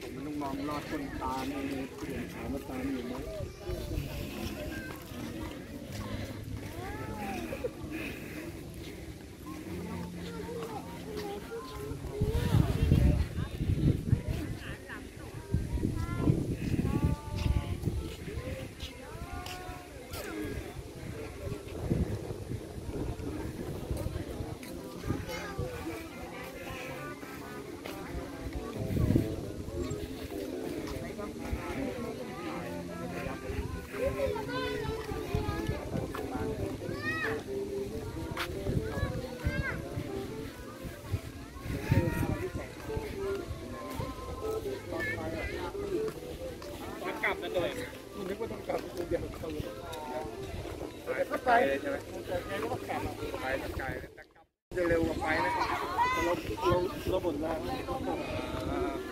ผมมันต้องมองลอดคนตาในเปลี่ยนขามาตามอยู่ไหม เลยใช่ไหมไปสกายเลยแต่กลจะเร็วกว่าไปนะเราเราเราบ่นแล้ว